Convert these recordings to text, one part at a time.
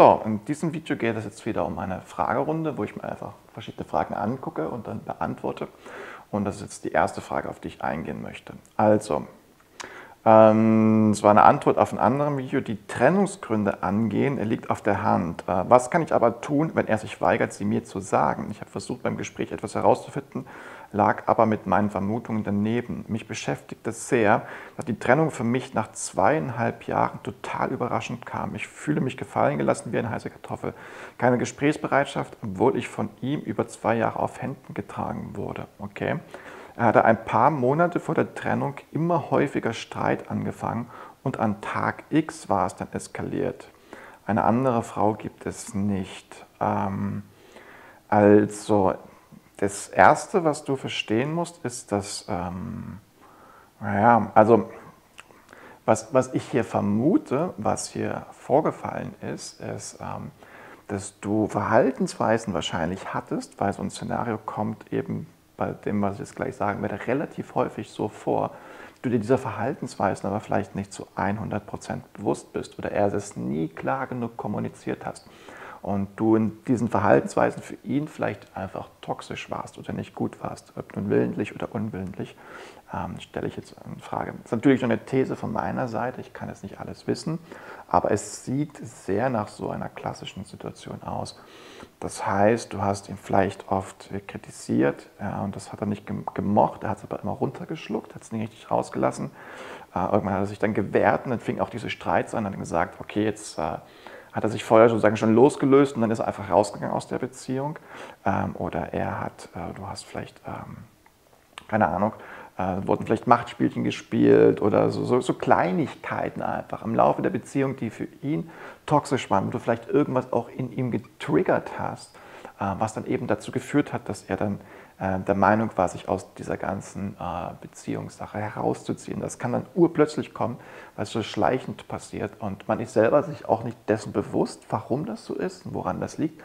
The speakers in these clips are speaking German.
So, in diesem Video geht es jetzt wieder um eine Fragerunde, wo ich mir einfach verschiedene Fragen angucke und dann beantworte. Und das ist jetzt die erste Frage, auf die ich eingehen möchte. Also, ähm, es war eine Antwort auf ein anderes Video, die Trennungsgründe angehen. Er liegt auf der Hand. Äh, was kann ich aber tun, wenn er sich weigert, sie mir zu sagen? Ich habe versucht, beim Gespräch etwas herauszufinden, lag aber mit meinen Vermutungen daneben. Mich beschäftigt es sehr, dass die Trennung für mich nach zweieinhalb Jahren total überraschend kam. Ich fühle mich gefallen gelassen wie eine heiße Kartoffel. Keine Gesprächsbereitschaft, obwohl ich von ihm über zwei Jahre auf Händen getragen wurde. Okay. Er hatte ein paar Monate vor der Trennung immer häufiger Streit angefangen und an Tag X war es dann eskaliert. Eine andere Frau gibt es nicht. Ähm, also das Erste, was du verstehen musst, ist, dass, ähm, naja, also was, was ich hier vermute, was hier vorgefallen ist, ist, ähm, dass du Verhaltensweisen wahrscheinlich hattest, weil so ein Szenario kommt eben bei dem, was ich jetzt gleich sagen werde, relativ häufig so vor, du dir dieser Verhaltensweisen aber vielleicht nicht zu 100% bewusst bist oder er es nie klar genug kommuniziert hast und du in diesen Verhaltensweisen für ihn vielleicht einfach toxisch warst oder nicht gut warst, ob nun willentlich oder unwillentlich, ähm, stelle ich jetzt in Frage. Das ist natürlich nur eine These von meiner Seite, ich kann jetzt nicht alles wissen, aber es sieht sehr nach so einer klassischen Situation aus. Das heißt, du hast ihn vielleicht oft kritisiert ja, und das hat er nicht gemocht, er hat es aber immer runtergeschluckt, hat es nicht richtig rausgelassen. Äh, irgendwann hat er sich dann gewehrt und dann fing auch diese Streits an und hat gesagt, okay, jetzt äh, hat er sich vorher sozusagen schon losgelöst und dann ist er einfach rausgegangen aus der Beziehung. Ähm, oder er hat, äh, du hast vielleicht, ähm, keine Ahnung, äh, wurden vielleicht Machtspielchen gespielt oder so, so, so, Kleinigkeiten einfach im Laufe der Beziehung, die für ihn toxisch waren, wo du vielleicht irgendwas auch in ihm getriggert hast, äh, was dann eben dazu geführt hat, dass er dann der Meinung war, sich aus dieser ganzen äh, Beziehungssache herauszuziehen. Das kann dann urplötzlich kommen, weil es so schleichend passiert und man ist selber sich auch nicht dessen bewusst, warum das so ist und woran das liegt,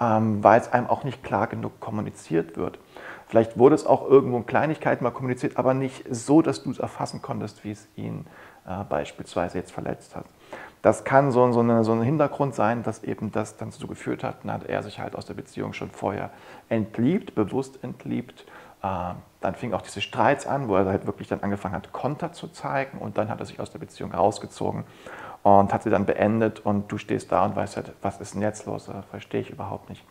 ähm, weil es einem auch nicht klar genug kommuniziert wird. Vielleicht wurde es auch irgendwo in Kleinigkeiten mal kommuniziert, aber nicht so, dass du es erfassen konntest, wie es ihn äh, beispielsweise jetzt verletzt hat. Das kann so, so, eine, so, ein Hintergrund sein, dass eben das dann so geführt hat. Dann hat er sich halt aus der Beziehung schon vorher entliebt, bewusst entliebt. Äh, dann fing auch diese Streits an, wo er halt wirklich dann angefangen hat, Konter zu zeigen und dann hat er sich aus der Beziehung rausgezogen und hat sie dann beendet und du stehst da und weißt halt, was ist denn jetzt los? Das verstehe ich überhaupt nicht.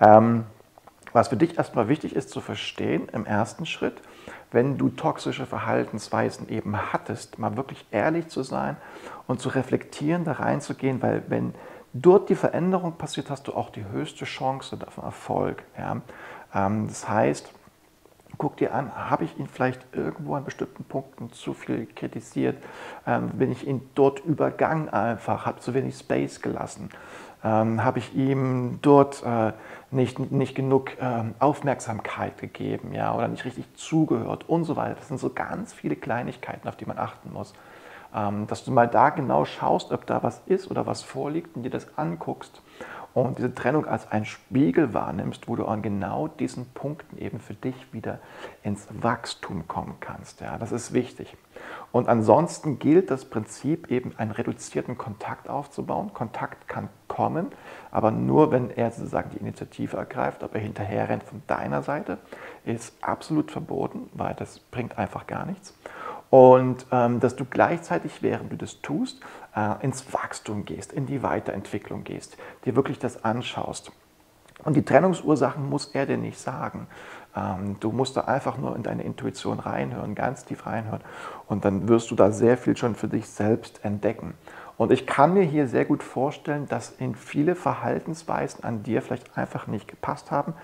Ähm, was für dich erstmal wichtig ist zu verstehen im ersten Schritt, wenn du toxische Verhaltensweisen eben hattest, mal wirklich ehrlich zu sein und zu reflektieren, da reinzugehen, weil wenn dort die Veränderung passiert, hast du auch die höchste Chance auf Erfolg. Ja? Ähm, das heißt, guck dir an, habe ich ihn vielleicht irgendwo an bestimmten Punkten zu viel kritisiert? Ähm, bin ich ihn dort übergangen einfach, habe zu wenig Space gelassen? Ähm, habe ich ihm dort äh, nicht, nicht genug ähm, Aufmerksamkeit gegeben ja, oder nicht richtig zugehört und so weiter. Das sind so ganz viele Kleinigkeiten, auf die man achten muss. Ähm, dass du mal da genau schaust, ob da was ist oder was vorliegt und dir das anguckst und diese Trennung als einen Spiegel wahrnimmst, wo du an genau diesen Punkten eben für dich wieder ins Wachstum kommen kannst. Ja, das ist wichtig. Und ansonsten gilt das Prinzip eben einen reduzierten Kontakt aufzubauen. Kontakt kann kommen, aber nur wenn er sozusagen die Initiative ergreift, ob er hinterher rennt von deiner Seite, ist absolut verboten, weil das bringt einfach gar nichts. Und ähm, dass du gleichzeitig, während du das tust, äh, ins Wachstum gehst, in die Weiterentwicklung gehst, dir wirklich das anschaust. Und die Trennungsursachen muss er dir nicht sagen. Ähm, du musst da einfach nur in deine Intuition reinhören, ganz tief reinhören. Und dann wirst du da sehr viel schon für dich selbst entdecken. Und ich kann mir hier sehr gut vorstellen, dass in viele Verhaltensweisen an dir vielleicht einfach nicht gepasst haben,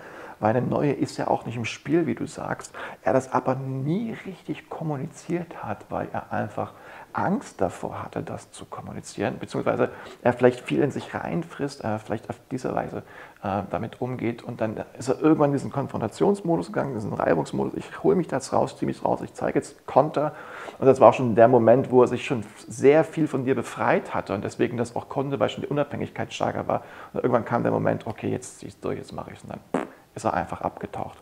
weil eine neue ist ja auch nicht im Spiel, wie du sagst. Er das aber nie richtig kommuniziert hat, weil er einfach Angst davor hatte, das zu kommunizieren, beziehungsweise er vielleicht viel in sich reinfrisst, er vielleicht auf diese Weise äh, damit umgeht. Und dann ist er irgendwann in diesen Konfrontationsmodus gegangen, in diesen Reibungsmodus, ich hole mich da jetzt raus, ziehe mich raus, ich zeige jetzt Konter. Und das war auch schon der Moment, wo er sich schon sehr viel von dir befreit hatte und deswegen das auch konnte, weil schon die Unabhängigkeit stärker war. Und irgendwann kam der Moment, okay, jetzt ziehst du durch, jetzt mache ich es und dann ist er einfach abgetaucht.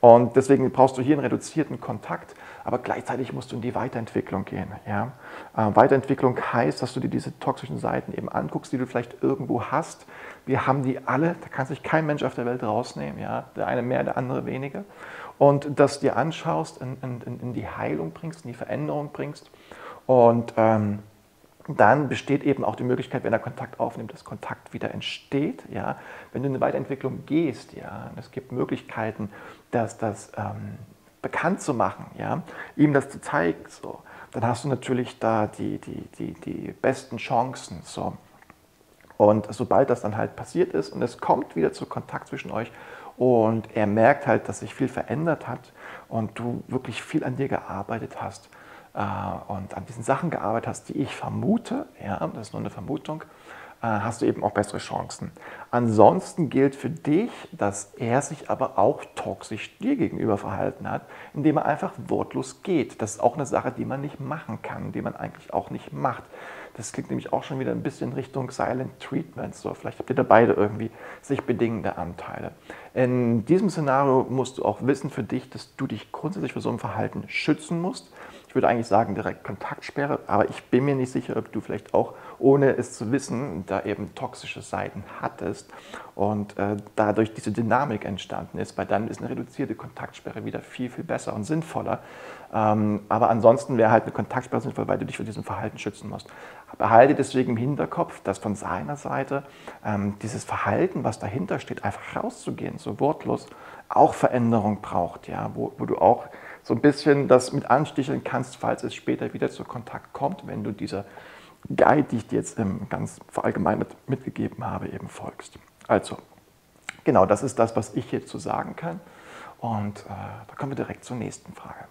Und deswegen brauchst du hier einen reduzierten Kontakt, aber gleichzeitig musst du in die Weiterentwicklung gehen. Ja? Äh, Weiterentwicklung heißt, dass du dir diese toxischen Seiten eben anguckst, die du vielleicht irgendwo hast. Wir haben die alle, da kann sich kein Mensch auf der Welt rausnehmen. Ja? Der eine mehr, der andere weniger. Und das dir anschaust, in, in, in die Heilung bringst, in die Veränderung bringst. Und ähm, dann besteht eben auch die Möglichkeit, wenn er Kontakt aufnimmt, dass Kontakt wieder entsteht. Ja. Wenn du in eine Weiterentwicklung gehst, ja, es gibt Möglichkeiten, dass das ähm, bekannt zu machen, ja, ihm das zu zeigen, so, dann hast du natürlich da die, die, die, die besten Chancen. So. Und sobald das dann halt passiert ist und es kommt wieder zu Kontakt zwischen euch und er merkt halt, dass sich viel verändert hat und du wirklich viel an dir gearbeitet hast, und an diesen Sachen gearbeitet hast, die ich vermute, ja, das ist nur eine Vermutung, äh, hast du eben auch bessere Chancen. Ansonsten gilt für dich, dass er sich aber auch toxisch dir gegenüber verhalten hat, indem er einfach wortlos geht. Das ist auch eine Sache, die man nicht machen kann, die man eigentlich auch nicht macht. Das klingt nämlich auch schon wieder ein bisschen Richtung Silent Treatment. So, vielleicht habt ihr da beide irgendwie sich bedingende Anteile. In diesem Szenario musst du auch wissen für dich, dass du dich grundsätzlich für so ein Verhalten schützen musst ich würde eigentlich sagen direkt Kontaktsperre, aber ich bin mir nicht sicher, ob du vielleicht auch, ohne es zu wissen, da eben toxische Seiten hattest und äh, dadurch diese Dynamik entstanden ist, weil dann ist eine reduzierte Kontaktsperre wieder viel, viel besser und sinnvoller. Ähm, aber ansonsten wäre halt eine Kontaktsperre sinnvoll, weil du dich vor diesem Verhalten schützen musst. Behalte deswegen im Hinterkopf, dass von seiner Seite ähm, dieses Verhalten, was dahinter steht, einfach rauszugehen, so wortlos, auch Veränderung braucht, ja, wo, wo du auch so ein bisschen das mit ansticheln kannst, falls es später wieder zu Kontakt kommt, wenn du dieser Guide, die ich dir jetzt ganz verallgemeinert mitgegeben habe, eben folgst. Also, genau, das ist das, was ich jetzt zu sagen kann. Und äh, da kommen wir direkt zur nächsten Frage.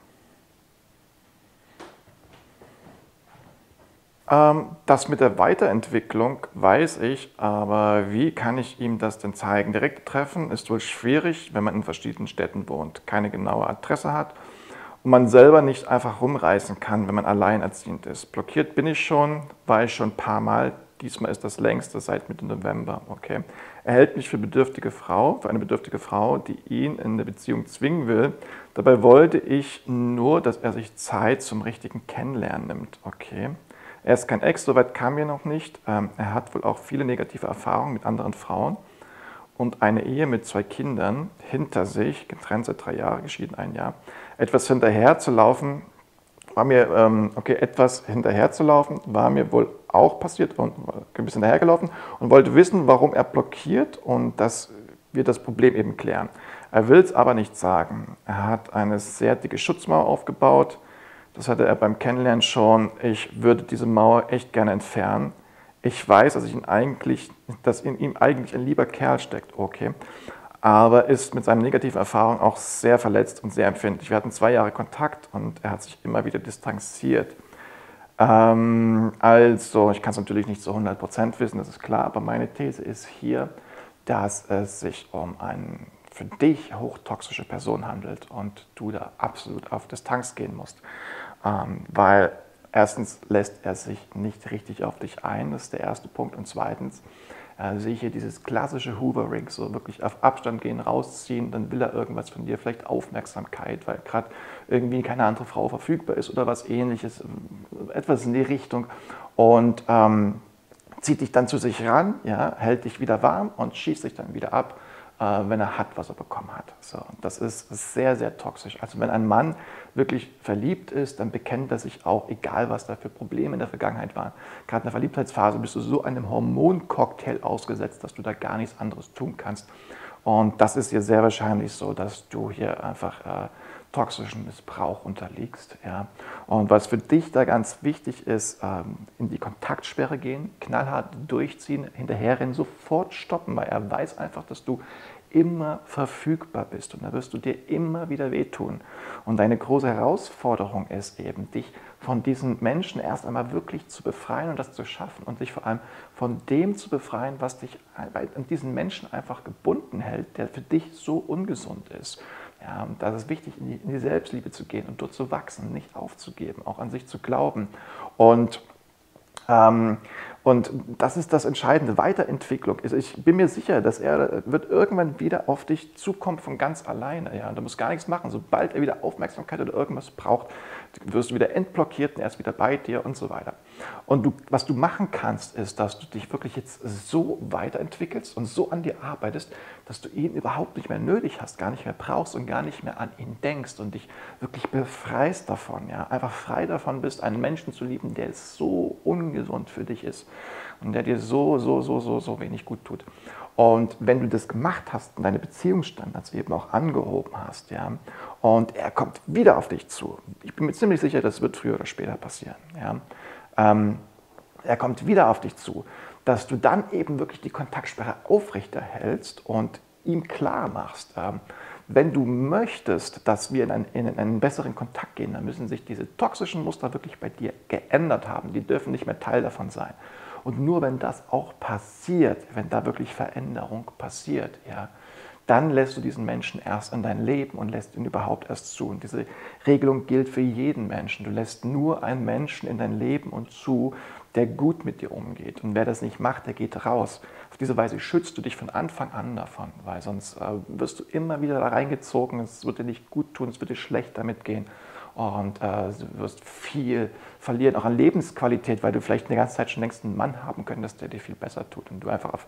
Ähm, das mit der Weiterentwicklung weiß ich, aber wie kann ich ihm das denn zeigen? Direkt treffen ist wohl schwierig, wenn man in verschiedenen Städten wohnt, keine genaue Adresse hat und man selber nicht einfach rumreisen kann, wenn man alleinerziehend ist. Blockiert bin ich schon, war ich schon ein paar Mal. Diesmal ist das längste seit Mitte November. Okay. Er hält mich für bedürftige Frau, für eine bedürftige Frau, die ihn in eine Beziehung zwingen will. Dabei wollte ich nur, dass er sich Zeit zum richtigen Kennenlernen nimmt. Okay. Er ist kein Extrovert, kam mir noch nicht. Ähm, er hat wohl auch viele negative Erfahrungen mit anderen Frauen und eine Ehe mit zwei Kindern hinter sich, getrennt seit drei Jahren, geschieden ein Jahr etwas hinterher zu laufen, war mir, ähm, okay, etwas hinterher zu laufen, war mir wohl auch passiert und ein bisschen hinterhergelaufen und wollte wissen, warum er blockiert und dass wir das Problem eben klären. Er will es aber nicht sagen. Er hat eine sehr dicke Schutzmauer aufgebaut. Das hatte er beim Kennenlernen schon. Ich würde diese Mauer echt gerne entfernen. Ich weiß, dass, ich ihn eigentlich, dass in ihm eigentlich ein lieber Kerl steckt. Okay aber ist mit seinen negativen Erfahrungen auch sehr verletzt und sehr empfindlich. Wir hatten zwei Jahre Kontakt und er hat sich immer wieder distanziert. Ähm, also, ich kann es natürlich nicht zu 100% wissen, das ist klar, aber meine These ist hier, dass es sich um eine für dich hochtoxische Person handelt und du da absolut auf Distanz gehen musst. Ähm, weil erstens lässt er sich nicht richtig auf dich ein, das ist der erste Punkt, und zweitens, äh, sehe ich hier dieses klassische Hoovering, so wirklich auf Abstand gehen, rausziehen, dann will er irgendwas von dir, vielleicht Aufmerksamkeit, weil gerade irgendwie keine andere Frau verfügbar ist oder was ähnliches, etwas in die Richtung. Und ähm, zieht dich dann zu sich ran, ja, hält dich wieder warm und schießt dich dann wieder ab. äh, wenn er hat, was er bekommen hat. So, das ist sehr, sehr toxisch. Also wenn ein Mann wirklich verliebt ist, dann bekennt er sich auch, egal was da für Probleme in der Vergangenheit waren. Gerade in der Verliebtheitsphase bist du so einem Hormoncocktail ausgesetzt, dass du da gar nichts anderes tun kannst. Und das ist hier sehr wahrscheinlich so, dass du hier einfach äh, toxischen Missbrauch unterliegst. Ja. Und was für dich da ganz wichtig ist, ähm, in die Kontaktsperre gehen, knallhart durchziehen, hinterherrennen, sofort stoppen, weil er weiß einfach, dass du immer verfügbar bist und da wirst du dir immer wieder wehtun. Und deine große Herausforderung ist eben, dich von diesen Menschen erst einmal wirklich zu befreien und das zu schaffen und dich vor allem von dem zu befreien, was dich an diesen Menschen einfach gebunden hält, der für dich so ungesund ist. Ja, da ist es wichtig, in die, in die, Selbstliebe zu gehen und dort zu wachsen, nicht aufzugeben, auch an sich zu glauben. Und ähm, Und das ist das Entscheidende, Weiterentwicklung. Ich bin mir sicher, dass er wird irgendwann wieder auf dich zukommen von ganz alleine. Ja? Und du musst gar nichts machen. Sobald er wieder Aufmerksamkeit oder irgendwas braucht, wirst du wieder entblockiert und er ist wieder bei dir und so weiter. Und du, was du machen kannst, ist, dass du dich wirklich jetzt so weiterentwickelst und so an dir arbeitest, dass du ihn überhaupt nicht mehr nötig hast, gar nicht mehr brauchst und gar nicht mehr an ihn denkst und dich wirklich befreist davon. Ja? Einfach frei davon bist, einen Menschen zu lieben, der so ungesund für dich ist und der dir so, so, so, so, so wenig gut tut. Und wenn du das gemacht hast und deine Beziehungsstandards eben auch angehoben hast, ja, und er kommt wieder auf dich zu, ich bin mir ziemlich sicher, das wird früher oder später passieren, ja, ähm, er kommt wieder auf dich zu, dass du dann eben wirklich die Kontaktsperre aufrechterhältst und ihm klar machst, ähm, wenn du möchtest, dass wir in einen, in einen, besseren Kontakt gehen, dann müssen sich diese toxischen Muster wirklich bei dir geändert haben. Die dürfen nicht mehr Teil davon sein. Und nur wenn das auch passiert, wenn da wirklich Veränderung passiert, ja, dann lässt du diesen Menschen erst in dein Leben und lässt ihn überhaupt erst zu. Und diese Regelung gilt für jeden Menschen. Du lässt nur einen Menschen in dein Leben und zu, der gut mit dir umgeht. Und wer das nicht macht, der geht raus. Auf diese Weise schützt du dich von Anfang an davon, weil sonst äh, wirst du immer wieder da reingezogen, es wird dir nicht gut tun, es wird dir schlecht damit gehen und äh, du wirst viel verlieren, auch an Lebensqualität, weil du vielleicht eine ganze Zeit schon längst einen Mann haben könntest, der dir viel besser tut und du einfach auf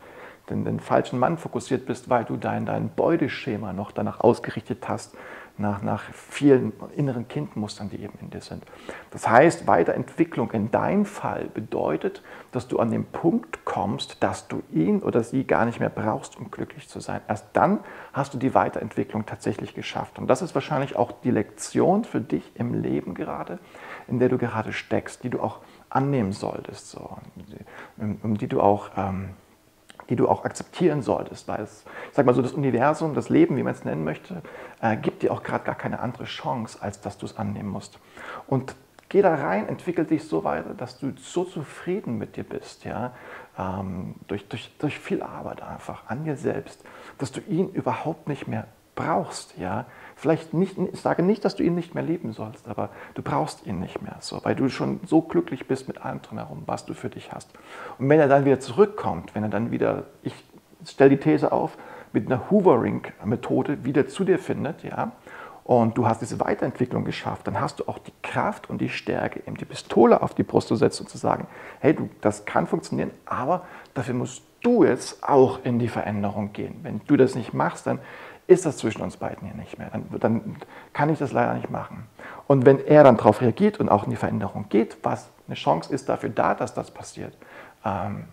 den, den falschen Mann fokussiert bist, weil du dein, dein Beuteschema noch danach ausgerichtet hast, nach, nach vielen inneren Kindmustern, die eben in dir sind. Das heißt, Weiterentwicklung in deinem Fall bedeutet, dass du an den Punkt kommst, dass du ihn oder sie gar nicht mehr brauchst, um glücklich zu sein. Erst dann hast du die Weiterentwicklung tatsächlich geschafft. Und das ist wahrscheinlich auch die Lektion für dich im Leben gerade, in der du gerade steckst, die du auch annehmen solltest, so, um, um die du auch ähm, die du auch akzeptieren solltest, weil es, ich sag mal so, das Universum, das Leben, wie man es nennen möchte, äh, gibt dir auch gerade gar keine andere Chance, als dass du es annehmen musst. Und geh da rein, entwickel dich so weiter, dass du so zufrieden mit dir bist, ja, ähm, durch, durch, durch viel Arbeit einfach an dir selbst, dass du ihn überhaupt nicht mehr brauchst, ja, Vielleicht nicht, ich sage nicht, dass du ihn nicht mehr lieben sollst, aber du brauchst ihn nicht mehr so, weil du schon so glücklich bist mit allem drumherum, was du für dich hast. Und wenn er dann wieder zurückkommt, wenn er dann wieder, ich stelle die These auf, mit einer Hoovering-Methode wieder zu dir findet, ja, und du hast diese Weiterentwicklung geschafft, dann hast du auch die Kraft und die Stärke, ihm die Pistole auf die Brust zu setzen und zu sagen, hey, du, das kann funktionieren, aber dafür musst du jetzt auch in die Veränderung gehen. Wenn du das nicht machst, dann ist das zwischen uns beiden hier nicht mehr. Dann, dann, kann ich das leider nicht machen. Und wenn er dann darauf reagiert und auch in die Veränderung geht, was eine Chance ist dafür da, dass das passiert, ähm,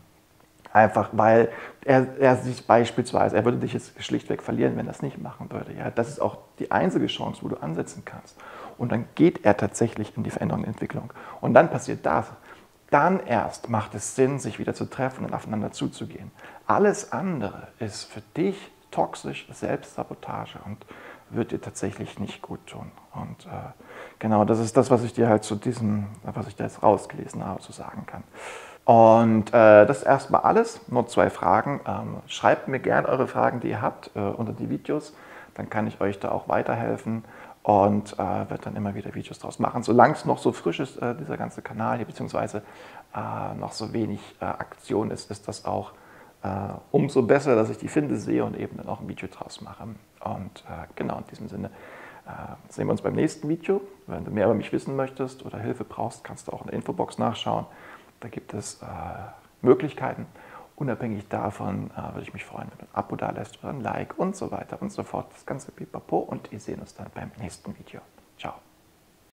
einfach weil er, er, sich beispielsweise, er würde dich jetzt schlichtweg verlieren, wenn er das nicht machen würde. Ja, das ist auch die einzige Chance, wo du ansetzen kannst. Und dann geht er tatsächlich in die Veränderung und Entwicklung. Und dann passiert das. Dann erst macht es Sinn, sich wieder zu treffen und aufeinander zuzugehen. Alles andere ist für dich toxisch, Selbstsabotage und wird dir tatsächlich nicht gut tun. Und äh, genau, das ist das, was ich dir halt zu diesem, was ich da jetzt rausgelesen habe, zu sagen kann. Und äh, das ist erstmal alles, nur zwei Fragen. Ähm, schreibt mir gerne eure Fragen, die ihr habt, äh, unter die Videos, dann kann ich euch da auch weiterhelfen und äh, werde dann immer wieder Videos draus machen. Solange es noch so frisch ist, äh, dieser ganze Kanal hier, beziehungsweise äh, noch so wenig äh, Aktion ist, ist das auch äh, umso besser, dass ich die finde, sehe und eben dann auch ein Video draus mache. Und äh, genau in diesem Sinne äh, sehen wir uns beim nächsten Video. Wenn du mehr über mich wissen möchtest oder Hilfe brauchst, kannst du auch in der Infobox nachschauen. Da gibt es äh, Möglichkeiten. Unabhängig davon äh, würde ich mich freuen, wenn du ein Abo da lässt oder ein Like und so weiter und so fort. Das ganze Pipapo und wir sehen uns dann beim nächsten Video. Ciao.